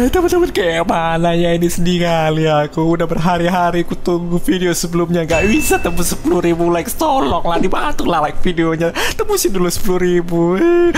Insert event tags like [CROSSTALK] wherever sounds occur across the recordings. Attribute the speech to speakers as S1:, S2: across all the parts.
S1: Eh, teman-teman kayak mana ya ini sedih kali aku? Udah berhari-hari ku tunggu video sebelumnya. Nggak bisa tembus sepuluh ribu like tolong lah dibantu lah like videonya. Tembusin dulu sepuluh ribu. Eh.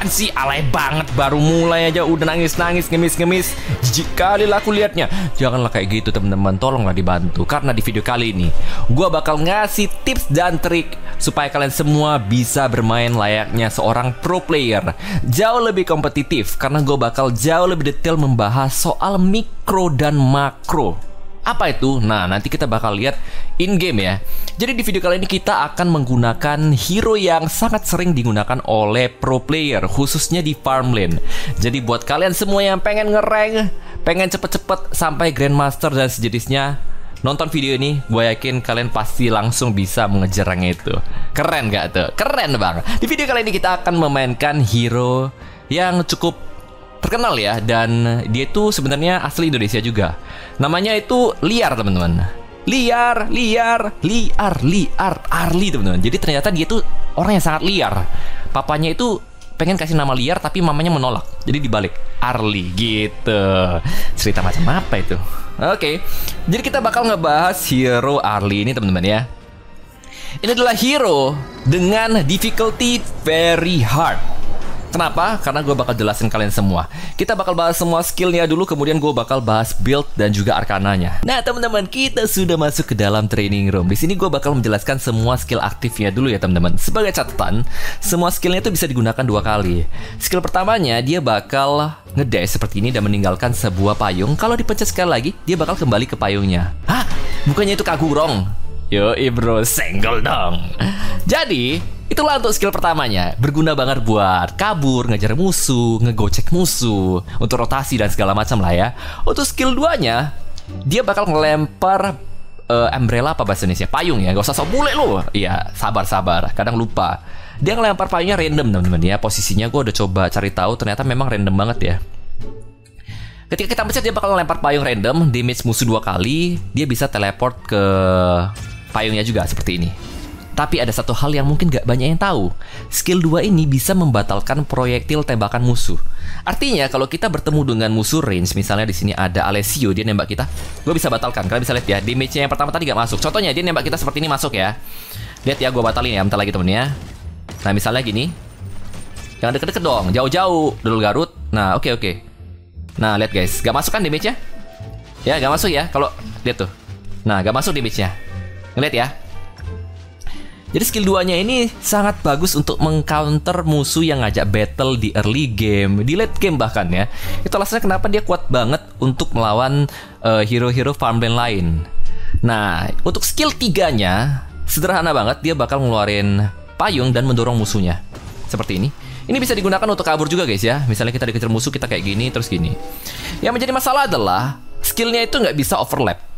S2: Apaan sih? Alay banget baru mulai aja udah nangis-nangis ngemis-ngemis. Jijik kali lah aku liatnya. Janganlah kayak gitu teman-teman. Tolonglah dibantu Karena di video kali ini Gua bakal ngasih tips dan trik Supaya kalian semua bisa bermain layaknya seorang pro player. Jauh lebih kompetitif Karena gue bakal jauh lebih detail membahas soal mikro dan makro apa itu? Nah, nanti kita bakal lihat in game ya. Jadi di video kali ini kita akan menggunakan hero yang sangat sering digunakan oleh pro player, khususnya di farm lane. Jadi buat kalian semua yang pengen ngereng, pengen cepet-cepet sampai grandmaster dan sejenisnya, nonton video ini, gue yakin kalian pasti langsung bisa mengejar rank itu. Keren gak tuh? Keren bang. Di video kali ini kita akan memainkan hero yang cukup terkenal ya dan dia itu sebenarnya asli Indonesia juga. Namanya itu Liar teman-teman. Liar, liar, liar, liar, Arli teman-teman. Jadi ternyata dia itu orang yang sangat liar. Papanya itu pengen kasih nama liar tapi mamanya menolak. Jadi dibalik Arli gitu. Cerita macam apa itu? Oke. Jadi kita bakal ngebahas hero Arli ini teman-teman ya. Ini adalah hero dengan difficulty very hard. Kenapa? Karena gue bakal jelasin kalian semua. Kita bakal bahas semua skillnya dulu, kemudian gue bakal bahas build dan juga arkananya. Nah teman-teman, kita sudah masuk ke dalam training room. Di sini gue bakal menjelaskan semua skill aktifnya dulu ya teman-teman. Sebagai catatan, semua skillnya itu bisa digunakan dua kali. Skill pertamanya dia bakal ngedash seperti ini dan meninggalkan sebuah payung. Kalau dipencet sekali lagi, dia bakal kembali ke payungnya. Hah? Bukannya itu kagurong? Yo, bro, senggol dong. Jadi, Itulah untuk skill pertamanya. Berguna banget buat kabur, ngejar musuh, ngegocek musuh, untuk rotasi dan segala macam lah ya. Untuk skill duanya, dia bakal ngelempar uh, umbrella apa bahasa Indonesia? Payung ya, gak usah sok bule lo. Iya, sabar-sabar, kadang lupa. Dia ngelempar payungnya random teman-teman ya. Posisinya gue udah coba cari tahu, ternyata memang random banget ya. Ketika kita pencet dia bakal ngelempar payung random, damage musuh dua kali, dia bisa teleport ke payungnya juga seperti ini. Tapi ada satu hal yang mungkin gak banyak yang tahu. Skill 2 ini bisa membatalkan proyektil tembakan musuh. Artinya kalau kita bertemu dengan musuh range, misalnya di sini ada Alessio dia nembak kita, gue bisa batalkan. Kalian bisa lihat ya, damage-nya yang pertama tadi gak masuk. Contohnya dia nembak kita seperti ini masuk ya. Lihat ya, gue batalin ya, bentar lagi temen ya. Nah misalnya gini, jangan deket-deket dong, jauh-jauh dulu Garut. Nah oke okay, oke. Okay. Nah lihat guys, gak masuk kan damage-nya? Ya gak masuk ya, kalau lihat tuh. Nah gak masuk damage-nya. Ngeliat ya, jadi skill 2-nya ini sangat bagus untuk mengcounter musuh yang ngajak battle di early game, di late game bahkan ya. Itu alasannya kenapa dia kuat banget untuk melawan uh, hero-hero farmland lain. Nah, untuk skill 3-nya sederhana banget, dia bakal ngeluarin payung dan mendorong musuhnya. Seperti ini. Ini bisa digunakan untuk kabur juga guys ya. Misalnya kita dikejar musuh, kita kayak gini, terus gini. Yang menjadi masalah adalah skillnya itu nggak bisa overlap.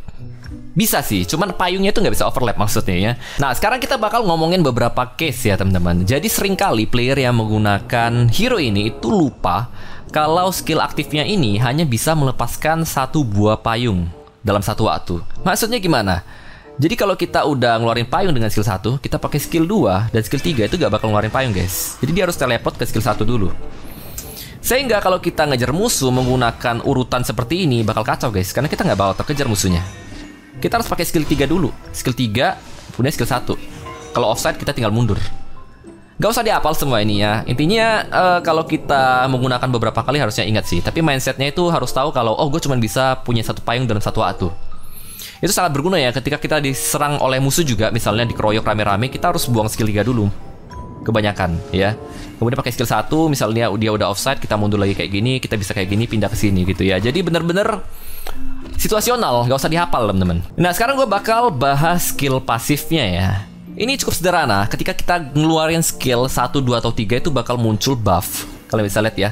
S2: Bisa sih, cuman payungnya itu nggak bisa overlap maksudnya ya. Nah, sekarang kita bakal ngomongin beberapa case ya teman-teman. Jadi sering kali player yang menggunakan hero ini itu lupa kalau skill aktifnya ini hanya bisa melepaskan satu buah payung dalam satu waktu. Maksudnya gimana? Jadi kalau kita udah ngeluarin payung dengan skill 1, kita pakai skill 2 dan skill 3 itu gak bakal ngeluarin payung guys. Jadi dia harus teleport ke skill 1 dulu. Sehingga kalau kita ngejar musuh menggunakan urutan seperti ini bakal kacau guys, karena kita nggak bakal terkejar musuhnya kita harus pakai skill 3 dulu. Skill 3, kemudian skill 1. Kalau offside kita tinggal mundur. Gak usah dihafal semua ini ya. Intinya uh, kalau kita menggunakan beberapa kali harusnya ingat sih. Tapi mindsetnya itu harus tahu kalau oh gue cuma bisa punya satu payung dalam satu waktu. Itu sangat berguna ya ketika kita diserang oleh musuh juga misalnya dikeroyok rame-rame kita harus buang skill 3 dulu. Kebanyakan ya. Kemudian pakai skill 1 misalnya dia udah offside kita mundur lagi kayak gini, kita bisa kayak gini pindah ke sini gitu ya. Jadi bener-bener situasional, nggak usah dihafal teman-teman. Nah sekarang gue bakal bahas skill pasifnya ya. Ini cukup sederhana, ketika kita ngeluarin skill 1, 2, atau 3 itu bakal muncul buff. Kalian bisa lihat ya.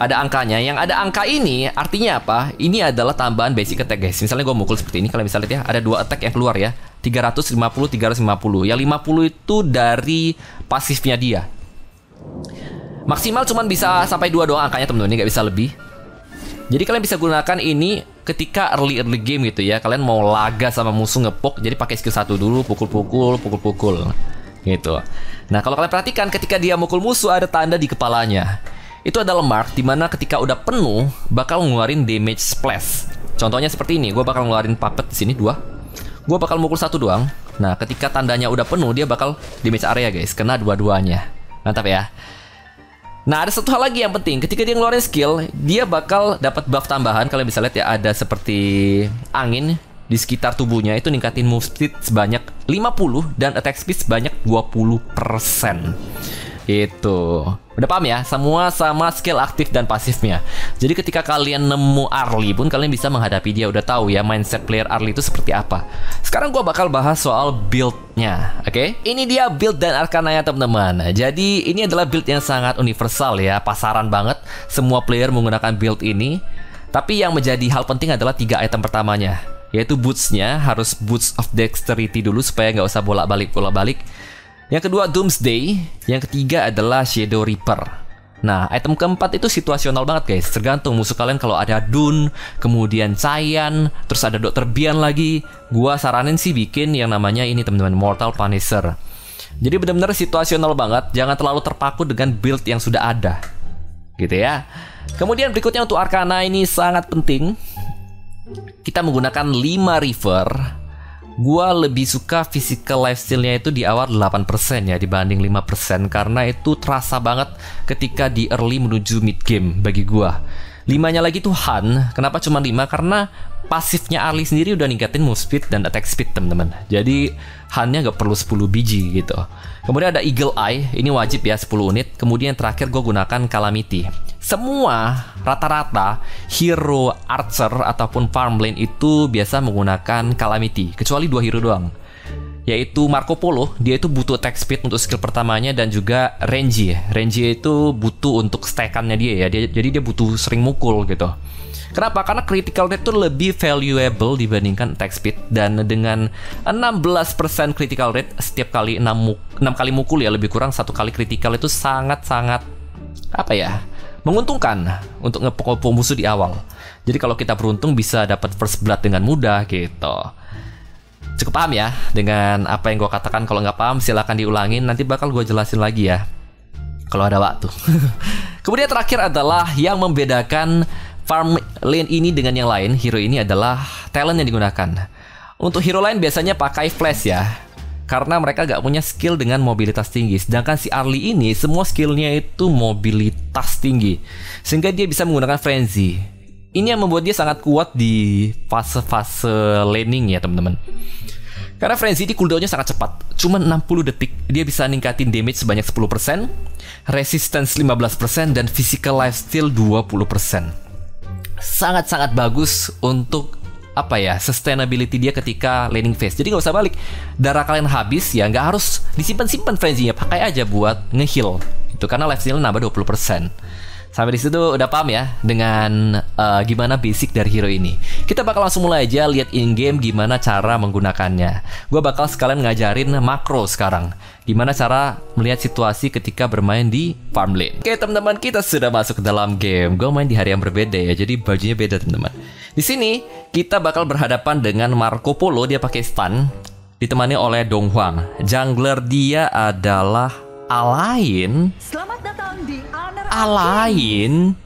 S2: Ada angkanya, yang ada angka ini artinya apa? Ini adalah tambahan basic attack guys. Misalnya gue mukul seperti ini, kalian bisa lihat ya. Ada dua attack yang keluar ya. 350, 350. Yang 50 itu dari pasifnya dia. Maksimal cuman bisa sampai dua doang angkanya temen-temen, ini nggak bisa lebih. Jadi kalian bisa gunakan ini ketika early early game gitu ya. Kalian mau laga sama musuh ngepok, jadi pakai skill satu dulu, pukul-pukul, pukul-pukul. Gitu. Nah, kalau kalian perhatikan ketika dia mukul musuh ada tanda di kepalanya. Itu adalah mark di mana ketika udah penuh bakal ngeluarin damage splash. Contohnya seperti ini, gue bakal ngeluarin puppet di sini dua. Gue bakal mukul satu doang. Nah, ketika tandanya udah penuh, dia bakal damage area guys, kena dua-duanya. Mantap ya. Nah, ada satu hal lagi yang penting. Ketika dia ngeluarin skill, dia bakal dapat buff tambahan. Kalian bisa lihat ya, ada seperti angin di sekitar tubuhnya itu ningkatin move speed sebanyak 50 dan attack speed sebanyak 20%. Itu. Udah paham ya? Semua sama skill aktif dan pasifnya. Jadi ketika kalian nemu Arli pun kalian bisa menghadapi dia. Udah tahu ya mindset player Arli itu seperti apa. Sekarang gua bakal bahas soal build-nya. Oke? Okay? Ini dia build dan Arcana ya teman-teman. Jadi ini adalah build yang sangat universal ya. Pasaran banget. Semua player menggunakan build ini. Tapi yang menjadi hal penting adalah tiga item pertamanya yaitu bootsnya harus boots of dexterity dulu supaya nggak usah bolak-balik bolak-balik yang kedua Doomsday, yang ketiga adalah Shadow Reaper. Nah, item keempat itu situasional banget guys. Tergantung musuh kalian kalau ada Dun, kemudian Cyan, terus ada Dokter Bian lagi. Gua saranin sih bikin yang namanya ini teman-teman Mortal Punisher. Jadi benar-benar situasional banget. Jangan terlalu terpaku dengan build yang sudah ada. Gitu ya. Kemudian berikutnya untuk Arcana ini sangat penting. Kita menggunakan 5 River Gua lebih suka physical lifestyle-nya itu di awal 8% ya dibanding 5% karena itu terasa banget ketika di early menuju mid game bagi gua. Limanya lagi tuh Han. Kenapa cuma 5? Karena pasifnya Ali sendiri udah ningkatin move speed dan attack speed teman-teman. Jadi Han-nya nggak perlu 10 biji gitu. Kemudian ada Eagle Eye, ini wajib ya 10 unit. Kemudian terakhir gue gunakan Calamity. Semua rata-rata hero archer ataupun farm lane itu biasa menggunakan Calamity, kecuali dua hero doang. Yaitu Marco Polo, dia itu butuh attack speed untuk skill pertamanya dan juga Renji. Renji itu butuh untuk stackannya dia ya, dia, jadi dia butuh sering mukul gitu. Kenapa? Karena critical rate itu lebih valuable dibandingkan attack speed dan dengan 16% critical rate setiap kali 6, 6 kali mukul ya lebih kurang satu kali critical itu sangat-sangat apa ya? menguntungkan untuk ngepok musuh di awal. Jadi kalau kita beruntung bisa dapat first blood dengan mudah gitu. Cukup paham ya dengan apa yang gue katakan. Kalau nggak paham silahkan diulangin. Nanti bakal gue jelasin lagi ya. Kalau ada waktu. [LAUGHS] Kemudian terakhir adalah yang membedakan farm lane ini dengan yang lain. Hero ini adalah talent yang digunakan. Untuk hero lain biasanya pakai flash ya karena mereka gak punya skill dengan mobilitas tinggi. Sedangkan si Arli ini semua skillnya itu mobilitas tinggi, sehingga dia bisa menggunakan frenzy. Ini yang membuat dia sangat kuat di fase-fase laning ya teman-teman. Karena frenzy di cooldownnya sangat cepat, cuma 60 detik dia bisa ningkatin damage sebanyak 10%, resistance 15% dan physical lifesteal 20%. Sangat-sangat bagus untuk apa ya sustainability dia ketika laning phase. Jadi nggak usah balik. Darah kalian habis ya nggak harus disimpan-simpan frenzy-nya, pakai aja buat ngeheal. Itu karena life steal nambah 20%. Sampai di situ udah paham ya dengan uh, gimana basic dari hero ini. Kita bakal langsung mulai aja lihat in game gimana cara menggunakannya. Gue bakal sekalian ngajarin makro sekarang. Gimana cara melihat situasi ketika bermain di farm lane. Oke teman-teman kita sudah masuk ke dalam game. Gue main di hari yang berbeda ya, jadi bajunya beda teman-teman. Di sini kita bakal berhadapan dengan Marco Polo. Dia pakai stun, ditemani oleh Dong Huang. Jungler dia adalah Alain. Selamat datang di Alain.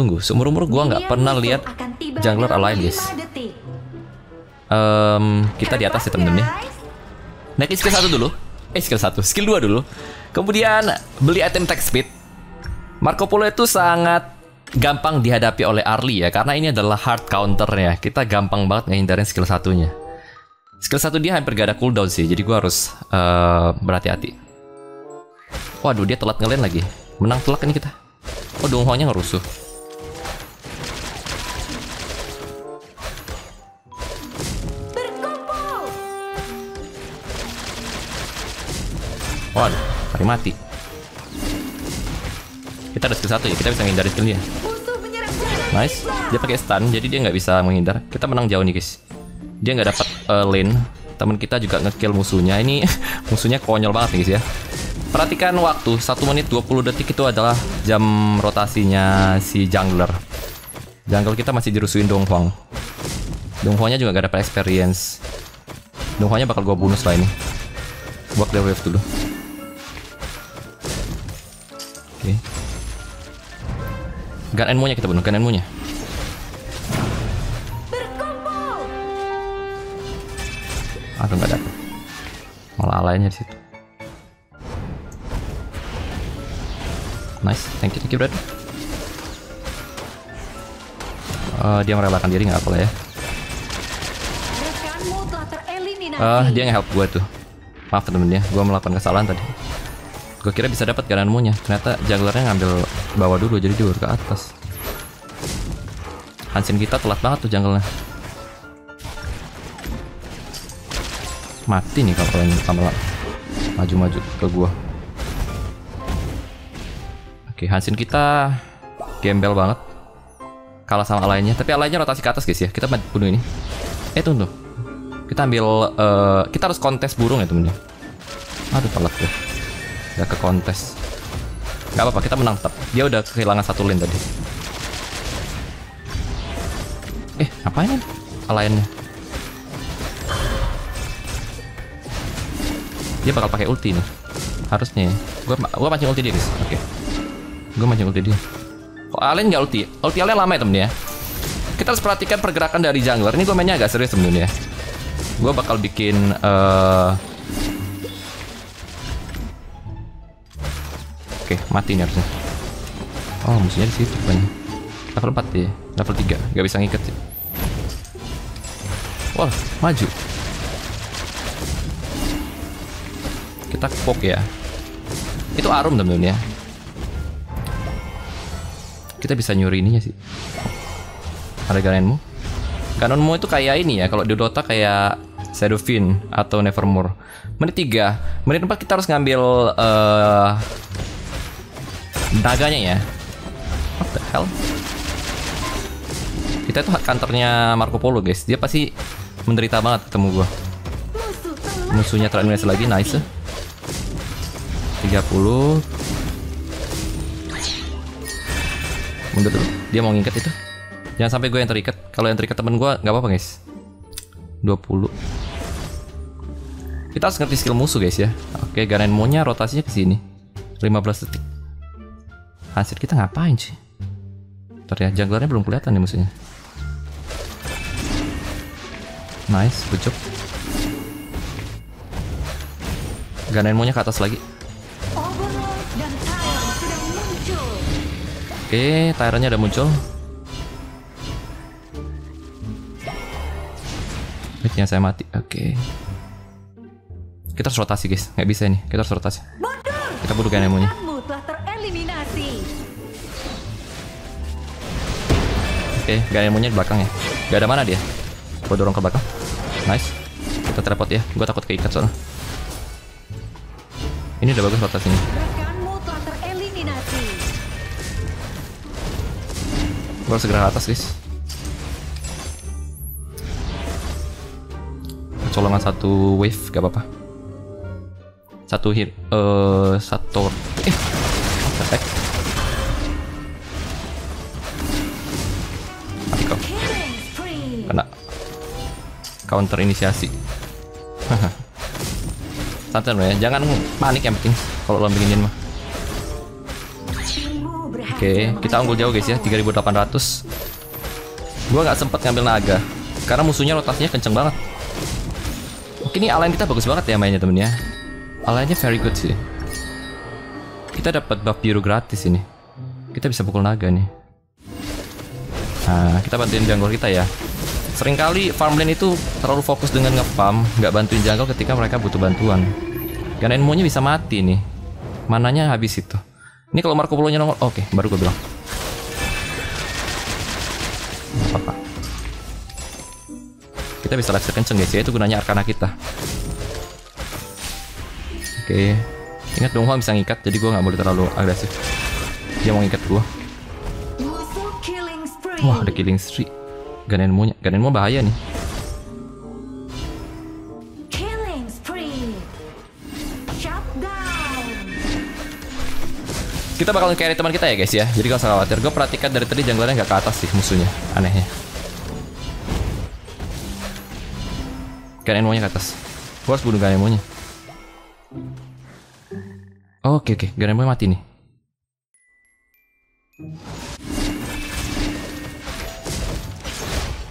S2: Tunggu, seumur umur gue nggak pernah lihat jungler Alain guys. Um, kita di atas ya temen-temen ya. Naikin skill satu dulu. Eh skill satu, skill dua dulu. Kemudian beli item attack speed. Marco Polo itu sangat gampang dihadapi oleh Arli ya karena ini adalah hard counternya. Kita gampang banget ngehindarin skill satunya. Skill satu dia hampir gak ada cooldown sih, jadi gue harus uh, berhati-hati. Waduh, dia telat ngelain lagi. Menang telak ini kita. Oh, donghongnya ngerusuh. Waduh, hari mati. Kita ada skill satu ya, kita bisa menghindari skillnya. Nice, dia pakai stun, jadi dia nggak bisa menghindar. Kita menang jauh nih guys. Dia nggak dapat uh, lane. Teman kita juga ngekill musuhnya. Ini [LAUGHS] musuhnya konyol banget nih guys ya. Perhatikan waktu, 1 menit 20 detik itu adalah jam rotasinya si jungler. Jungle kita masih dirusuin Donghuang. Donghuangnya juga gak dapat experience. Donghuangnya bakal gua bonus lah ini. Buat level wave dulu. Oke. Okay. Gun Enmo-nya kita bunuh, Gun Enmo-nya. Aduh nggak dapet. Malah alainya di situ. Nice, thank you, thank you, Brad. Eh, dia merelakan diri nggak apa lah ya. Eh, dia nge-help gue tuh. Maaf temen-temen ya, gue melakukan kesalahan tadi. Gue kira bisa dapat garanmunya, ternyata junglernya ngambil bawah dulu jadi dia ke atas. Hansin kita telat banget tuh jungle-nya. Mati nih kalau yang lama maju-maju ke gua. Oke, Hansin kita gembel banget. Kalah sama lainnya, tapi lainnya rotasi ke atas guys ya. Kita bunuh ini. Eh tunggu. Kita ambil eh, kita harus kontes burung ya temen-temen. Aduh telat deh. Gak ke kontes. Gak apa-apa, kita menang tetap. Dia udah kehilangan satu lane tadi. Eh, ngapain ini? Lainnya. Dia bakal pakai ulti nih. Harusnya. ya. Gua gua mancing ulti dia, guys. Oke. Gua mancing ulti dia. Kok Alien nggak ulti? Ulti Alien lama ya temen ya. Kita harus perhatikan pergerakan dari jungler. Ini gue mainnya agak serius temen ya. Gue bakal bikin eh Oke, mati nih harusnya. Oh, musuhnya di situ banyak. Level 4 ya. Level 3, nggak bisa ngikat sih. Wah, maju. Kita poke ya. Itu arum temen-temen ya. Kita bisa nyuri ininya sih. Ada Ganonmu? Ganonmu itu kayak ini ya, kalau di Dota kayak Shadowfin atau Nevermore. Menit 3, menit 4 kita harus ngambil eh naganya ya. What the hell? Kita itu kantornya Marco Polo guys. Dia pasti menderita banget ketemu gua. Musuhnya tereliminasi lagi, nice. 30 Mundur dulu. Dia mau ngikat itu. Jangan sampai gue yang terikat. Kalau yang terikat temen gue nggak apa-apa guys. 20 Kita harus ngerti skill musuh guys ya. Oke, Ganenmo-nya rotasinya ke sini. 15 detik. Hasil kita ngapain sih? Ntar ya, junglernya belum kelihatan nih musuhnya. Nice, good job. Ganenmo-nya ke atas lagi. Oke, Tyrant-nya udah muncul. Baiknya saya mati. Oke. Kita harus rotasi guys, nggak bisa ini. Kita harus rotasi. Kita butuh.
S3: Rekanmu
S2: Oke, Ganenmo-nya di belakang ya. Gak ada mana dia. Gua dorong ke belakang. Nice. Kita teleport ya. Gua takut keikat soalnya. Ini udah bagus rotasinya. Gua harus segera ke atas guys. Colongan satu wave, gak apa-apa. Satu hit, eh satu. Eh, what counter inisiasi. Santai ya jangan panik yang penting kalau lo beginian mah. Oke kita unggul jauh guys ya 3800 gua nggak sempet ngambil naga karena musuhnya rotasinya kenceng banget. Oke ini alain kita bagus banget ya mainnya temen ya. Alainnya very good sih. Kita dapat buff biru gratis ini. Kita bisa pukul naga nih. Nah kita bantuin jungle kita ya Seringkali farm lane itu terlalu fokus dengan nge-farm, nggak bantuin jungle ketika mereka butuh bantuan. Karena Enmo-nya bisa mati nih. Mananya habis itu. Ini kalau Marco Polo-nya nongol, oke, baru gue bilang. Apa-apa. Kita bisa live kenceng guys ya, itu gunanya Arkana kita. Oke. Ingat dong, bisa ngikat, jadi gue nggak boleh terlalu agresif. Dia mau ngikat gue. Wah, ada killing streak. Ganenmo-nya, Ganenmo bahaya nih. Kita bakal carry teman kita ya guys ya. Jadi gak usah khawatir. Gue perhatikan dari tadi junglernya nggak ke atas sih musuhnya. Anehnya. Ganenmo-nya ke atas. Gue harus bunuh Ganenmo-nya. Oke oke, Ganenmo mati nih.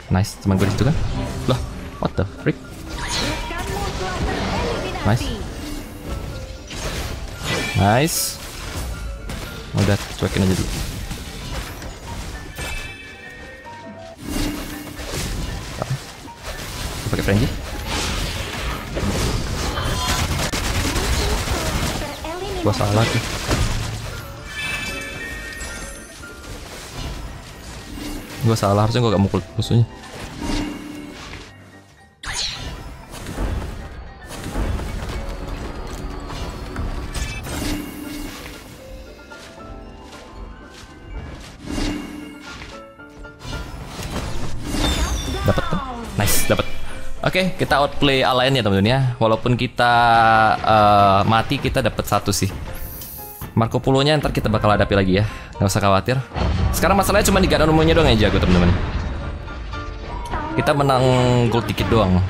S2: Nice, teman gue di situ kan? Loh, what the freak? Nice. Nice. Udah, cuekin aja dulu. Gua pakai frenzy. Gua salah tuh. Gua salah, harusnya gua gak mukul musuhnya. Dapat? Nice, dapat. Oke, kita outplay alien ya teman-teman ya. Walaupun kita eh, mati, kita dapat satu sih. Marco Polo-nya ntar kita bakal hadapi lagi ya. Nggak usah khawatir. Sekarang masalahnya cuma di Ganon umumnya doang yang jago teman-teman. Kita menang gold ticket doang.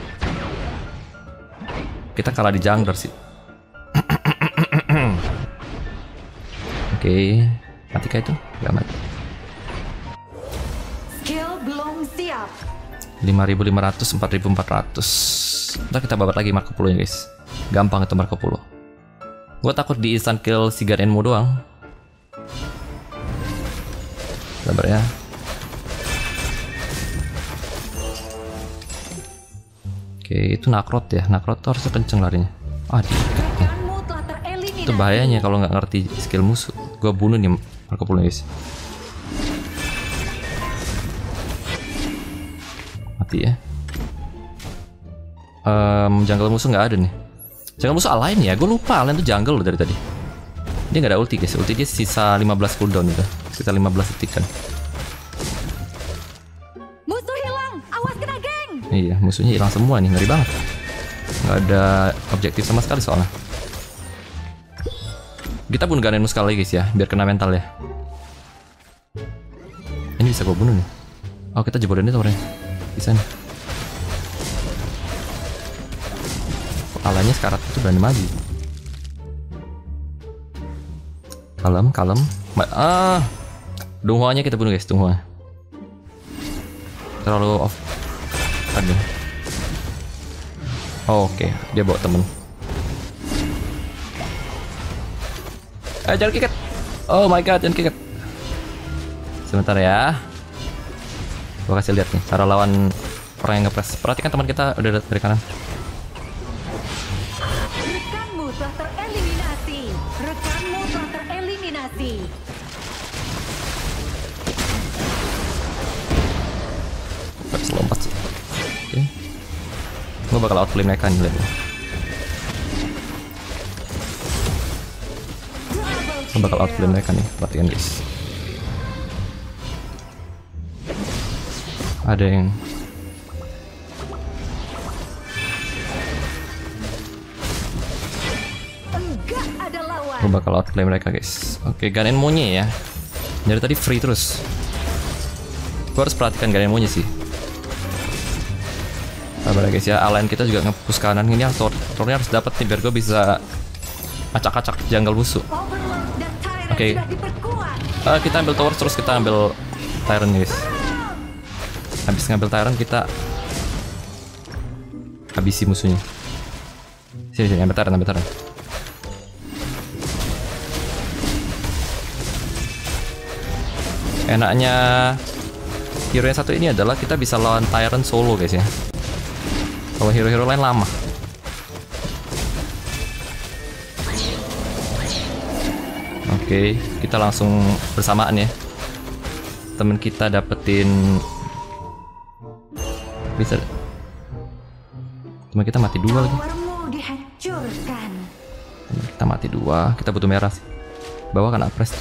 S2: Kita kalah di jungler sih. [CLEARS THROAT] Oke, mati kah itu? Gak mati.
S3: Skill belum siap.
S2: 5500 4400 Ntar kita babat lagi Marco Polo ya guys Gampang itu Marco Polo Gue takut di instant kill si Garenmo doang Sabar ya. Oke itu Nakrot ya. Nakrot tuh harusnya kenceng larinya. Ah. Itu bahayanya kalau nggak ngerti skill musuh. Gue bunuh nih Marco Polo guys Mati ya. Em, jungle musuh nggak ada nih. Jungle musuh alain ya? Gue lupa. Alain tuh jungle loh dari tadi. Dia nggak ada ulti guys. Ulti dia sisa 15 cooldown gitu Sekitar 15 detik kan
S3: Musuh hilang. Awas kena geng.
S2: Iya musuhnya hilang semua nih Ngeri banget. Nggak ada objektif sama sekali soalnya. Kita bunuh Garenmu sekali lagi guys ya Biar kena mental ya. Ini bisa gue bunuh nih. Oh kita jebolin itu orangnya Bisa nih. Alanya sekarat itu berani maju. Kalem, kalem. Ma- Ah Dunghua-nya kita bunuh guys, Dunghua. Terlalu off. Aduh. Oh, Oke, dia bawa temen. Eh jangan kiket Oh my god, jangan kiket Sebentar ya. Gua kasih lihat nih Cara lawan orang yang ngepres Perhatikan teman kita udah dari kanan bakal outplay mereka nih lihat nih.
S3: Double
S2: Gue bakal outplay mereka nih Perhatikan guys Ada yang. Gue bakal outplay mereka guys Oke Garenmo-nya ya Dari tadi free terus Gue harus perhatikan Garenmo-nya sih Sabar ya guys ya kita juga nge-push kanan Ini yang tor tornya harus dapat nih Biar gue bisa Acak-acak jungle
S3: Tyrant
S2: Oke.
S3: sudah diperkuat.
S2: Eh, Kita ambil tower terus kita ambil Tyrant guys Habis ngambil Tyrant kita Habisi musuhnya Sini sini ambil Tyrant ambil Tyrant Enaknya hero yang satu ini adalah kita bisa lawan Tyrant solo guys ya. Kalau hero-hero lain lama. Oke, kita langsung bersamaan ya. Temen kita dapetin bisa teman kita mati dua lagi. Kita mati dua. Kita butuh merah sih. Bawah kan apres.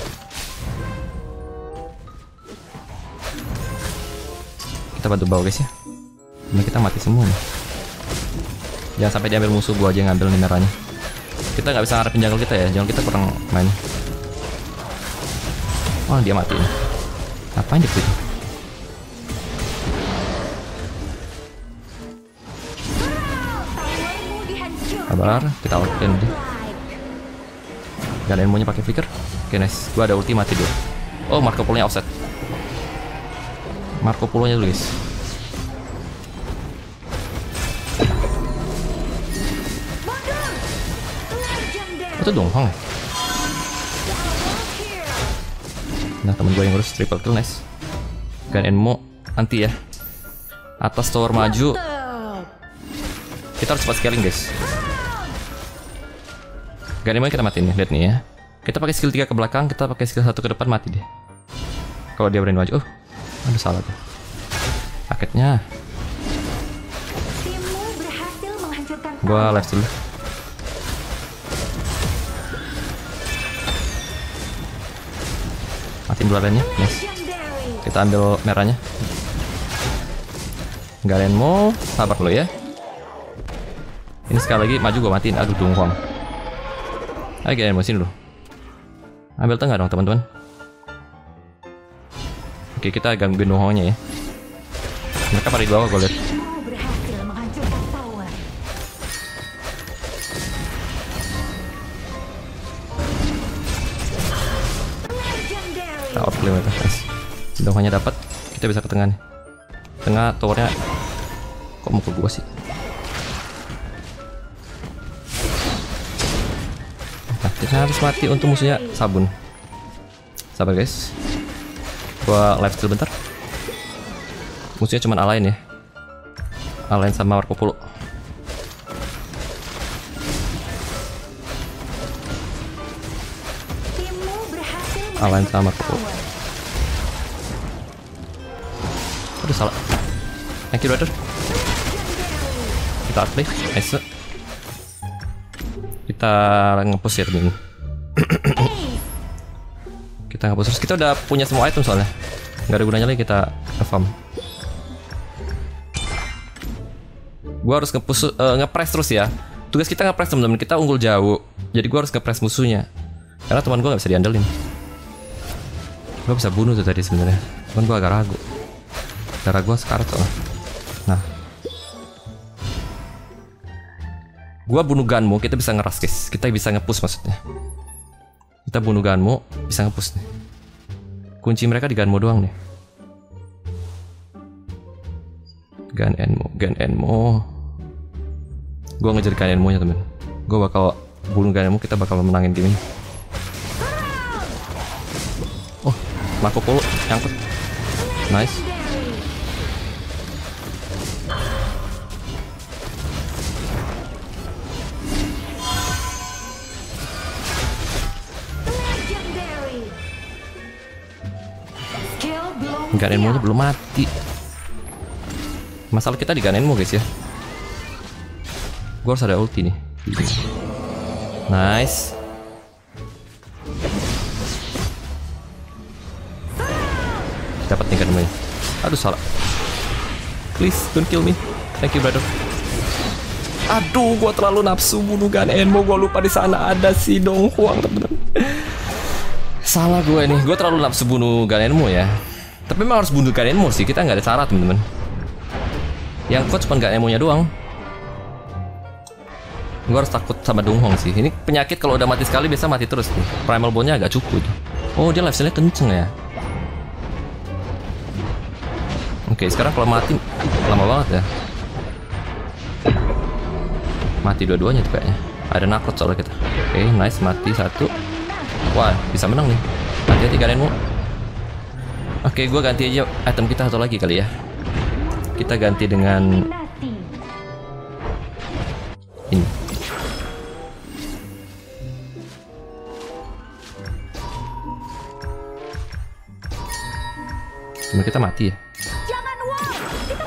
S2: Kita bantu bawah guys ya. Temen kita mati semua nih. Jangan sampai diambil musuh gua aja ngambil nih merahnya. Kita nggak bisa ngarepin jungle kita ya. Jungle kita kurang main. Oh dia mati. Ngapain dia. Sabar, kita outlane deh. Gak ada yang maunya pakai flicker. Oke nice. Gua ada ulti mati dulu. Oh Marco Polo nya offset. Marco Polo nya dulu guys. Itu dong, Hong. Nah, temen gue yang ngurus triple kill, nice. Gun Enmo nanti ya. Atas tower maju. Kita harus cepat scaling, guys. Gun Enmo kita matiin nih, lihat nih ya. Kita pakai skill 3 ke belakang, kita pakai skill 1 ke depan mati deh. Kalau dia berani maju. Oh, aduh salah tuh. Paketnya. Gua left dulu. Matiin yes.
S3: legendary.
S2: Kita ambil merahnya. Yang mau sabar dulu ya. Ini sekali lagi maju gua matiin. Aduh dungkuang. Ayo gak ada yang mau sini dulu. Ambil tengah dong teman-teman. Oke kita gangguin Dunghongnya ya. Mereka pada di bawah gue liat. Outplay mereka. Nice. Dunghongnya dapat. Kita bisa ke tengah nih. Tengah towernya. Kok mukul gua sih? Nah, kita harus mati untuk musuhnya sabun. Sabar guys. Gua live steal bentar. Musuhnya cuma alain ya. Alain sama Marco. Alain sama
S3: tower.
S2: Aduh salah. Thank you brother. Kita outplay. Nice. Kita ngepush ya temen. [COUGHS] kita ngepush terus. Kita udah punya semua item soalnya. Gak ada gunanya lagi kita farm. Gua harus ngepush, eh, ngepress terus ya. Tugas kita ngepress temen-temen. Kita unggul jauh. Jadi gua harus ngepress musuhnya. Karena teman gua nggak bisa diandelin. Gua bisa bunuh tuh tadi sebenarnya. Cuman gua agak ragu. Darah gua sekarat soalnya. Nah. Gua bunuh Ganmu, kita bisa ngeras guys. Kita bisa ngepush maksudnya. Kita bunuh Ganmu, bisa ngepush nih. Kunci mereka di Ganmu doang nih. Gan Enmo, Gan Enmo. Gua ngejar Gan Enmo nya temen. Gua bakal bunuh Gan Enmo, kita bakal menangin tim ini. Marco Polo nyangkut. Nice.
S3: Legendary. Skill belum
S2: mati. Masalah kita di Ganenmo guys ya. Gue harus ada ulti nih. Nice. Dapat nih Ganenmo nya. Aduh salah. Please don't kill me. Thank you brother. Aduh, gua terlalu nafsu bunuh Ganenmo. Gua lupa di sana ada si Dong Huang teman-teman. Salah gue nih, gue terlalu nafsu bunuh Ganenmo ya. Tapi memang harus bunuh Ganenmo sih, kita nggak ada cara temen-temen. Yang kuat cuma Ganenmo nya doang. Gue harus takut sama Donghong sih. Ini penyakit kalau udah mati sekali biasa mati terus nih. Primal bone-nya agak cukup. Oh dia life steal-nya kenceng ya. Oke sekarang kalau mati lama banget ya. Mati dua-duanya tuh kayaknya. Ada nakot soalnya kita. Oke nice mati satu. Wah, bisa menang nih. Hati-hati Ganenmo. Oke, gua ganti aja item kita satu lagi kali ya. Kita ganti dengan ini. Temen kita mati ya.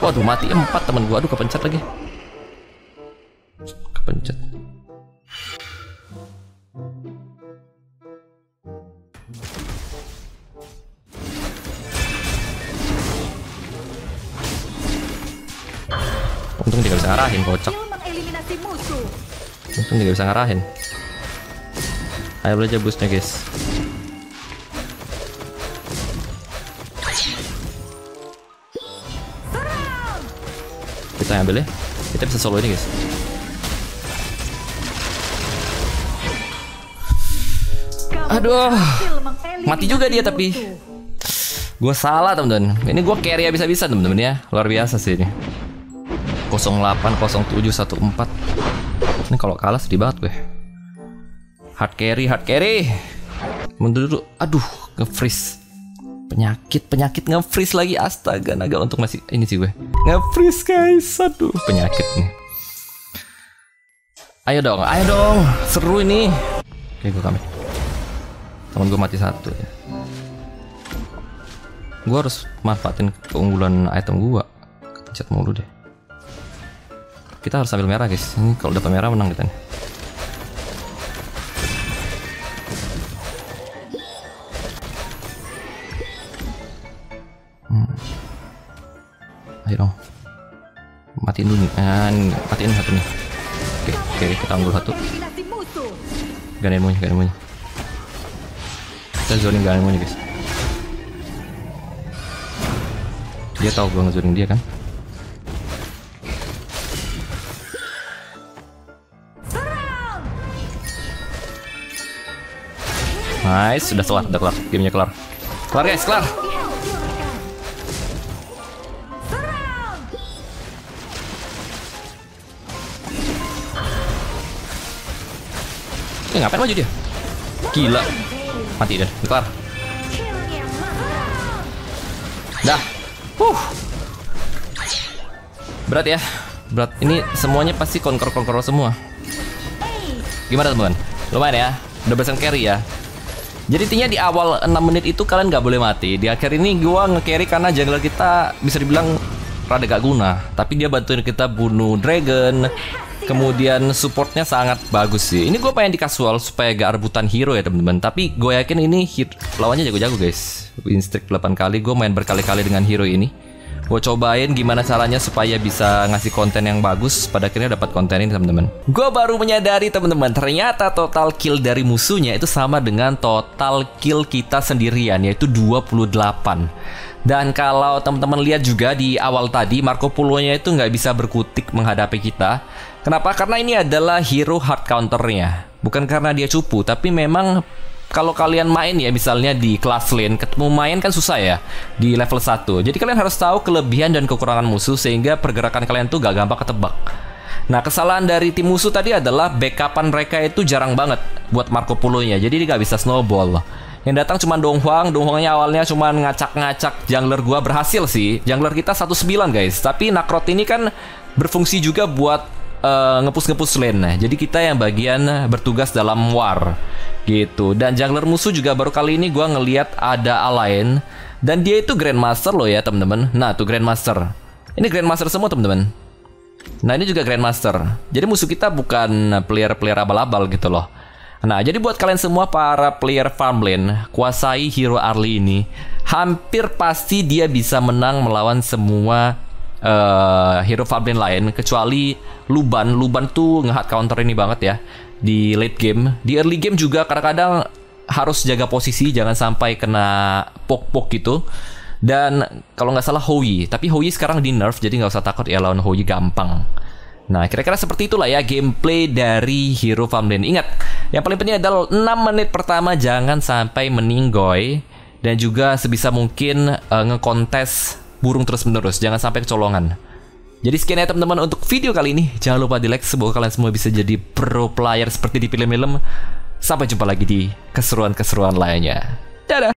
S2: Waduh, mati empat teman gua. Aduh, kepencet lagi. Kepencet. Untung dia bisa ngarahin, kocak.
S3: Musuh.
S2: Untung dia bisa ngarahin. Ayo aja boostnya guys. Kita ambil ya. Kita bisa solo ini guys. Aduh. Mati juga dia tapi. Gua salah teman-teman. Ini gua carry bisa-bisa teman-teman ya. Luar biasa sih ini. 08 07 14. Ini kalau kalah sedih banget gue. Hard carry, hard carry. Mundur dulu. Aduh, nge-freeze. Penyakit, penyakit nge-freeze lagi. Astaga, naga untuk masih ini sih gue. Nge-freeze guys. Aduh, penyakit nih. Ayo dong, ayo dong. Seru ini. Oke, gue kami. Temen gue mati satu ya. Gue harus manfaatin keunggulan item gue. Kepencet mulu deh. Kita harus ambil merah guys. Ini kalau dapat merah menang kita nih. Matiin dulu nih. Nih, matiin satu nih. Oke, oke, kita unggul satu. Gak ada gak ada. Kita zoning gak ada guys. Dia tahu gua ngezoning dia kan? Nice, sudah kelar, udah kelar. Gamenya kelar. Kelar guys, kelar. Eh, ngapain maju dia? Gila. Mati udah kelar. Dah. Huh. Berat ya. Berat. Ini semuanya pasti konker-konker semua. Gimana teman? Lumayan ya. Udah berhasil carry ya. Jadi intinya di awal 6 menit itu kalian nggak boleh mati. Di akhir ini gua nge-carry karena jungler kita bisa dibilang rada gak guna. Tapi dia bantuin kita bunuh dragon. Kemudian supportnya sangat bagus sih. Ini gue pengen di casual supaya gak rebutan hero ya teman-teman. Tapi gue yakin ini hit lawannya jago-jago guys. Win streak 8 kali. Gue main berkali-kali dengan hero ini. Gue cobain gimana caranya supaya bisa ngasih konten yang bagus. Pada akhirnya dapat konten ini teman-teman. Gue baru menyadari teman-teman. Ternyata total kill dari musuhnya itu sama dengan total kill kita sendirian. Yaitu 28. Dan kalau teman-teman lihat juga di awal tadi Marco Polo-nya itu nggak bisa berkutik menghadapi kita. Kenapa? Karena ini adalah hero hard counternya. Bukan karena dia cupu, tapi memang kalau kalian main ya misalnya di kelas lane ketemu main kan susah ya di level 1. Jadi kalian harus tahu kelebihan dan kekurangan musuh sehingga pergerakan kalian tuh gak gampang ketebak. Nah kesalahan dari tim musuh tadi adalah backupan mereka itu jarang banget buat Marco Polo-nya. Jadi dia gak bisa snowball. Yang datang cuma Donghuang, Donghuangnya awalnya cuma ngacak-ngacak jungler gua berhasil sih. Jungler kita 19 guys, tapi Nakrot ini kan berfungsi juga buat eh, ngepus-ngepus lane. Jadi kita yang bagian bertugas dalam war gitu. Dan jungler musuh juga baru kali ini gua ngelihat ada Alain dan dia itu Grandmaster loh ya, teman-teman. Nah, tuh Grandmaster. Ini Grandmaster semua, teman-teman. Nah ini juga Grandmaster. Jadi musuh kita bukan player-player abal-abal gitu loh. Nah jadi buat kalian semua para player farm lane, kuasai hero Arli ini, hampir pasti dia bisa menang melawan semua eh, hero farm lane lain kecuali Luban. Luban tuh nge counter ini banget ya di late game. Di early game juga kadang-kadang harus jaga posisi jangan sampai kena pok-pok gitu. Dan kalau nggak salah Hoi, tapi Hoi sekarang di nerf jadi nggak usah takut ya lawan Hoi gampang. Nah, kira-kira seperti itulah ya gameplay dari Hero Farmland. Ingat, yang paling penting adalah 6 menit pertama jangan sampai meninggoy dan juga sebisa mungkin eh, ngekontes burung terus-menerus, jangan sampai kecolongan. Jadi sekian ya teman-teman untuk video kali ini. Jangan lupa di like, semoga kalian semua bisa jadi pro player seperti di film-film. Sampai jumpa lagi di keseruan-keseruan lainnya. Dadah!